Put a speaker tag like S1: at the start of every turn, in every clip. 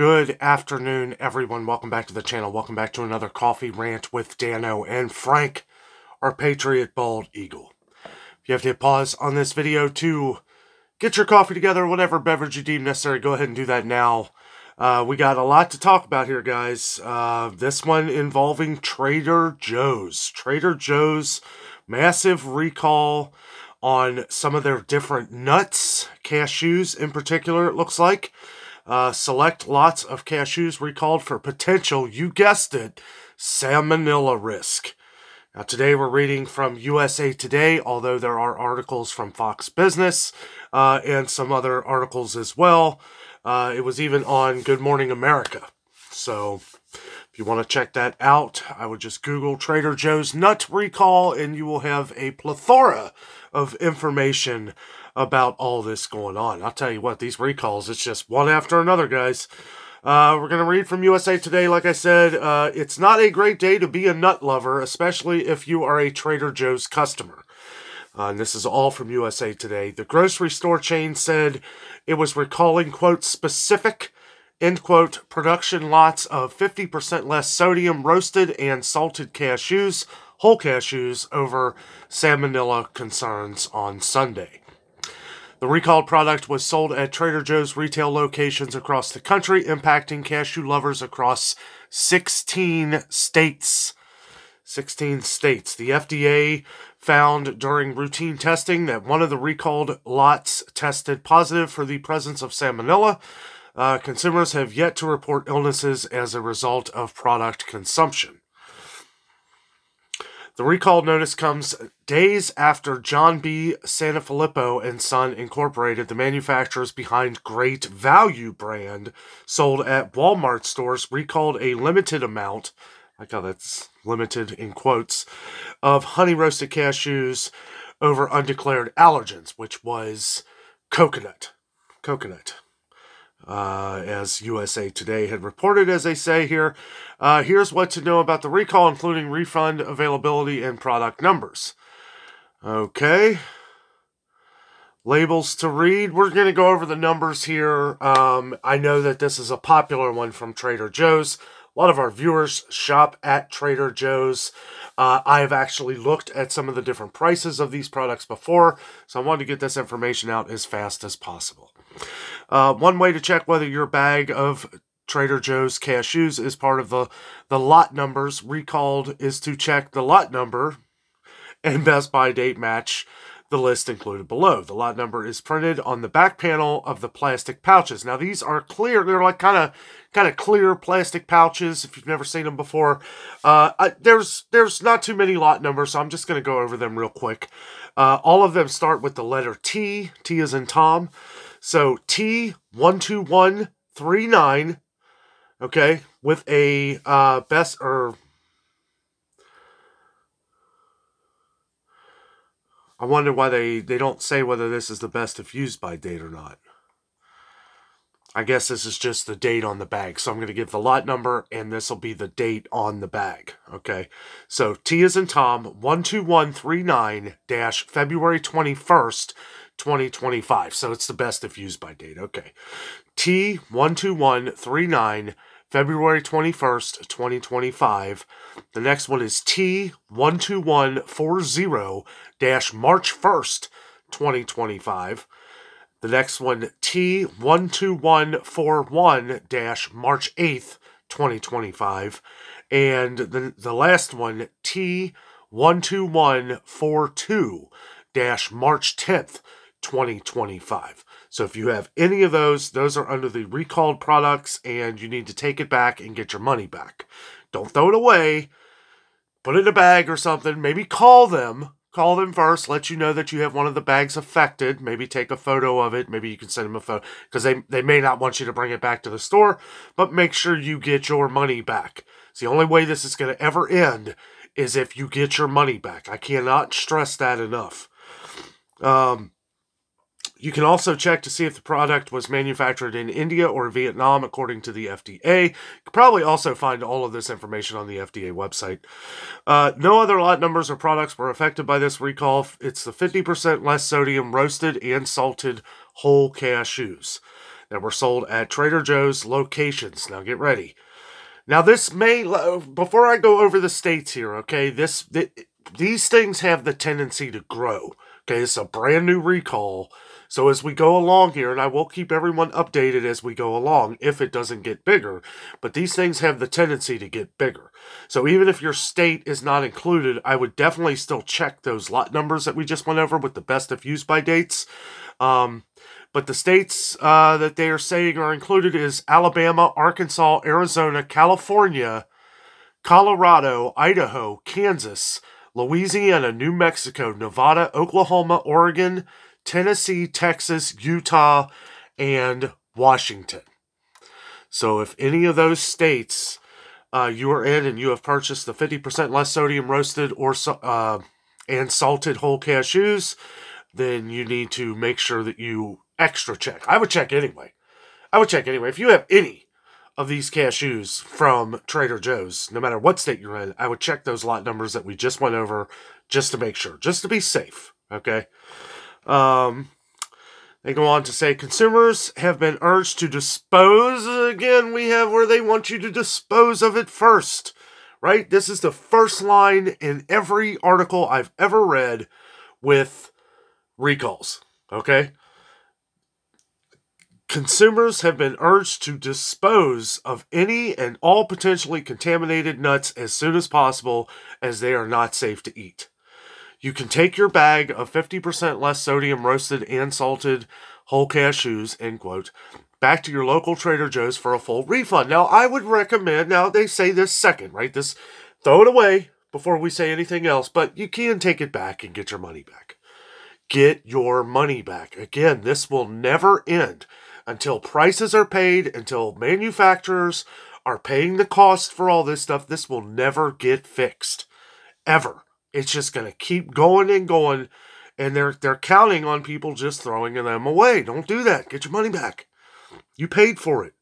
S1: Good afternoon, everyone. Welcome back to the channel. Welcome back to another coffee rant with Danno and Frank, our Patriot Bald Eagle. If you have to hit pause on this video to get your coffee together, whatever beverage you deem necessary, go ahead and do that now. Uh, we got a lot to talk about here, guys. Uh, this one involving Trader Joe's. Trader Joe's massive recall on some of their different nuts, cashews in particular, it looks like. Uh, select lots of cashews recalled for potential, you guessed it, salmonella risk. Now, today we're reading from USA Today, although there are articles from Fox Business uh, and some other articles as well. Uh, it was even on Good Morning America. So, if you want to check that out, I would just Google Trader Joe's nut recall and you will have a plethora of information about all this going on. I'll tell you what, these recalls, it's just one after another, guys. Uh, we're going to read from USA Today. Like I said, uh, it's not a great day to be a nut lover, especially if you are a Trader Joe's customer. Uh, and this is all from USA Today. The grocery store chain said it was recalling, quote, specific end quote, production lots of 50% less sodium roasted and salted cashews, whole cashews, over salmonella concerns on Sunday. The recalled product was sold at Trader Joe's retail locations across the country, impacting cashew lovers across 16 states. 16 states. The FDA found during routine testing that one of the recalled lots tested positive for the presence of salmonella, uh, consumers have yet to report illnesses as a result of product consumption. The recall notice comes days after John B. Sanfilippo and Son Incorporated, the manufacturers behind Great Value brand, sold at Walmart stores, recalled a limited amount, I how that's limited in quotes, of honey roasted cashews over undeclared allergens, which was coconut. Coconut uh, as USA Today had reported, as they say here. Uh, here's what to know about the recall, including refund availability and product numbers. Okay. Labels to read. We're going to go over the numbers here. Um, I know that this is a popular one from Trader Joe's. A lot of our viewers shop at Trader Joe's. Uh, I've actually looked at some of the different prices of these products before, so I wanted to get this information out as fast as possible. Uh, one way to check whether your bag of Trader Joe's cashews is part of the, the lot numbers recalled is to check the lot number and best by date match the list included below. The lot number is printed on the back panel of the plastic pouches. Now these are clear. They're like kind of kind of clear plastic pouches. If you've never seen them before, uh, I, there's there's not too many lot numbers, so I'm just going to go over them real quick. Uh, all of them start with the letter T. T is in Tom. So T one two one three nine. Okay, with a uh, best or I wonder why they, they don't say whether this is the best if used by date or not. I guess this is just the date on the bag. So I'm going to give the lot number and this will be the date on the bag. Okay. So T is in Tom 12139 dash February 21st, 2025. So it's the best if used by date. Okay. T 12139 February 21st, 2025. The next one is T12140 March 1st, 2025. The next one, T12141 March 8th, 2025. And the, the last one, T12142 March 10th, 2025. So if you have any of those, those are under the recalled products and you need to take it back and get your money back. Don't throw it away. Put it in a bag or something. Maybe call them. Call them first. Let you know that you have one of the bags affected. Maybe take a photo of it. Maybe you can send them a photo because they, they may not want you to bring it back to the store, but make sure you get your money back. It's the only way this is going to ever end is if you get your money back. I cannot stress that enough. Um, you can also check to see if the product was manufactured in India or Vietnam, according to the FDA. You can probably also find all of this information on the FDA website. Uh, no other lot numbers or products were affected by this recall. It's the 50% less sodium roasted and salted whole cashews. that were sold at Trader Joe's locations. Now get ready. Now this may before I go over the states here, okay? This th- these things have the tendency to grow. Okay, it's a brand new recall. So as we go along here, and I will keep everyone updated as we go along if it doesn't get bigger, but these things have the tendency to get bigger. So even if your state is not included, I would definitely still check those lot numbers that we just went over with the best of use by dates. Um, but the states uh, that they are saying are included is Alabama, Arkansas, Arizona, California, Colorado, Idaho, Kansas, Louisiana, New Mexico, Nevada, Oklahoma, Oregon, Tennessee, Texas, Utah, and Washington. So if any of those states uh, you are in and you have purchased the 50% less sodium roasted or uh, and salted whole cashews, then you need to make sure that you extra check. I would check anyway. I would check anyway. If you have any of these cashews from Trader Joe's, no matter what state you're in, I would check those lot numbers that we just went over just to make sure, just to be safe. Okay. Um, they go on to say consumers have been urged to dispose. Again, we have where they want you to dispose of it first, right? This is the first line in every article I've ever read with recalls, okay? Consumers have been urged to dispose of any and all potentially contaminated nuts as soon as possible as they are not safe to eat. You can take your bag of 50% less sodium roasted and salted whole cashews, end quote, back to your local Trader Joe's for a full refund. Now, I would recommend, now they say this second, right? This, throw it away before we say anything else, but you can take it back and get your money back. Get your money back. Again, this will never end until prices are paid, until manufacturers are paying the cost for all this stuff. This will never get fixed. Ever. It's just going to keep going and going, and they're they're counting on people just throwing them away. Don't do that. Get your money back. You paid for it.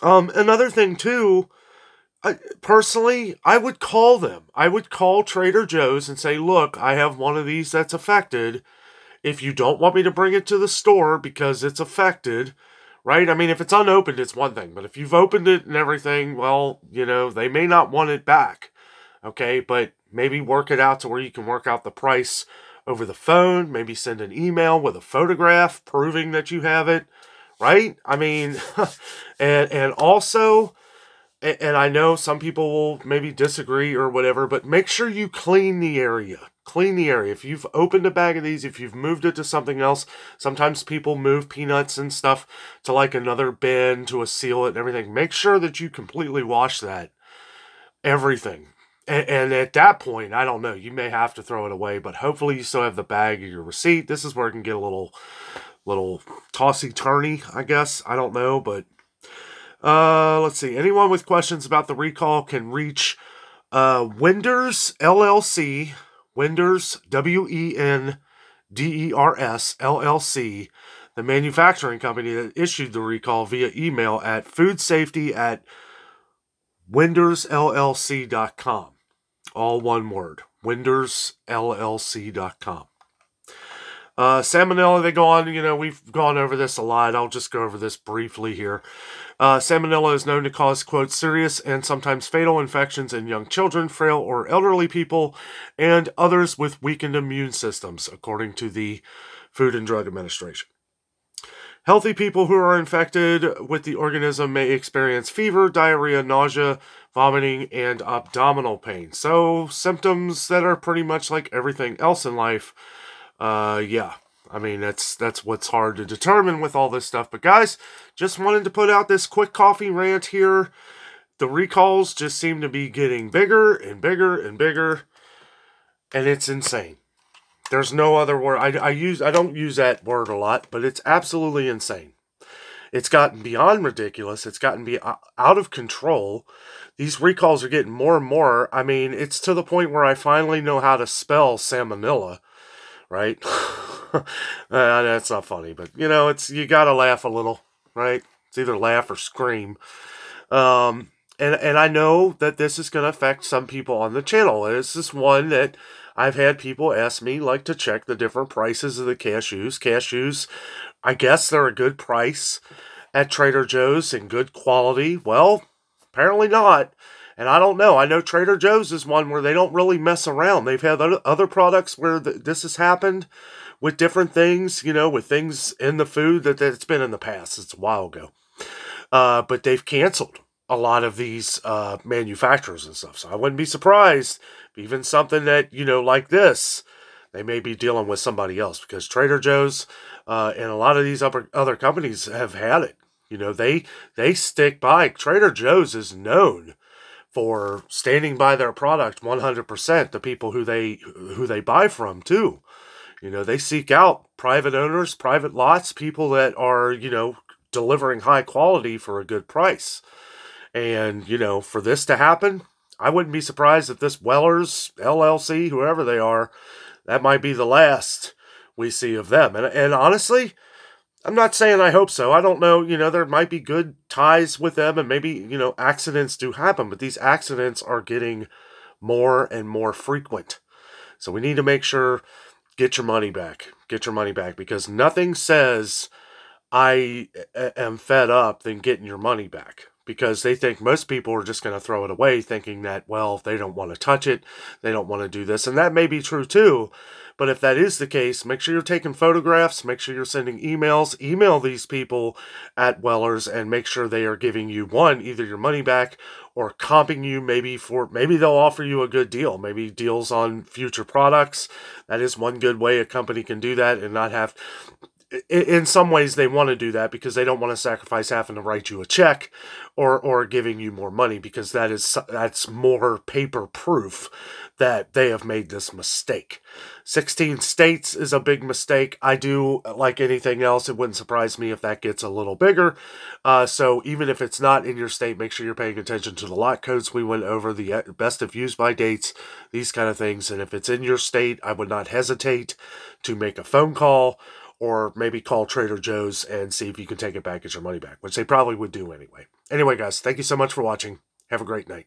S1: Um, another thing too, I, personally, I would call them. I would call Trader Joe's and say, "Look, I have one of these that's affected. If you don't want me to bring it to the store because it's affected." Right? I mean, if it's unopened, it's one thing. But if you've opened it and everything, well, you know, they may not want it back okay? But maybe work it out to where you can work out the price over the phone, maybe send an email with a photograph proving that you have it, right? I mean, and and also and I know some people will maybe disagree or whatever, but make sure you clean the area. Clean the area. If you've opened a bag of these, if you've moved it to something else, sometimes people move peanuts and stuff to like another bin to a seal it and everything. Make sure that you completely wash that. Everything. And, and, at that point, I don't know. You may have to throw it away, but hopefully you still have the bag of your receipt. This is where it can get a little, little tossy turny. I guess I don't know, but uh, let's see. Anyone with questions about the recall can reach uh, Wenders LLC, Wenders W E N D E R S LLC, the manufacturing company that issued the recall via email at foodsafety at wendersllc.com all one word. WendersLLC.com. Uh, salmonella, they go on, you know, we've gone over this a lot. I'll just go over this briefly here. Uh, salmonella is known to cause, quote, serious and sometimes fatal infections in young children, frail or elderly people, and others with weakened immune systems, according to the Food and Drug Administration. Healthy people who are infected with the organism may experience fever, diarrhea, nausea, vomiting, and abdominal pain. So, symptoms that are pretty much like everything else in life. Uh, yeah. I mean, that's that's what's hard to determine with all this stuff. But guys, just wanted to put out this quick coffee rant here. The recalls just seem to be getting bigger and bigger and bigger, and it's insane. There's no other word. I, I use I don't use that word a lot, but it's absolutely insane. It's gotten beyond ridiculous. It's gotten be uh, out of control. These recalls are getting more and more. I mean, it's to the point where I finally know how to spell salmonella, right? uh, that's not funny, but you know, it's you got to laugh a little, right? It's either laugh or scream. Um, and and I know that this is going to affect some people on the channel. This is one that I've had people ask me like to check the different prices of the cashews. Cashews I guess they're a good price at Trader Joe's and good quality. Well, apparently not. And I don't know. I know Trader Joe's is one where they don't really mess around. They've had other products where this has happened with different things, you know, with things in the food that it's been in the past. It's a while ago. Uh, but they've canceled a lot of these uh, manufacturers and stuff. So I wouldn't be surprised even something that, you know, like this, they may be dealing with somebody else because Trader Joe's uh, and a lot of these other, other companies have had it. You know, they they stick by. Trader Joe's is known for standing by their product 100%, the people who they who they buy from too. You know, they seek out private owners, private lots, people that are, you know, delivering high quality for a good price. And, you know, for this to happen, I wouldn't be surprised if this Weller's LLC, whoever they are, that might be the last we see of them. And, and honestly, I'm not saying I hope so. I don't know. You know, there might be good ties with them, and maybe, you know, accidents do happen, but these accidents are getting more and more frequent. So we need to make sure get your money back. Get your money back because nothing says I am fed up than getting your money back because they think most people are just going to throw it away thinking that well if they don't want to touch it they don't want to do this and that may be true too. But if that is the case make sure you're taking photographs make sure you're sending emails email these people at wellers and make sure they are giving you one either your money back or comping you maybe for maybe they'll offer you a good deal maybe deals on future products. That is one good way a company can do that and not have in some ways they want to do that because they don't want to sacrifice having to write you a check or or giving you more money because that is that's more paper proof that they have made this mistake. 16 states is a big mistake. I do like anything else. It wouldn't surprise me if that gets a little bigger. Uh, so even if it's not in your state, make sure you're paying attention to the lot codes we went over, the uh, best of use by dates, these kind of things. And if it's in your state, I would not hesitate to make a phone call or maybe call Trader Joe's and see if you can take it back, get your money back, which they probably would do anyway. Anyway, guys, thank you so much for watching. Have a great night.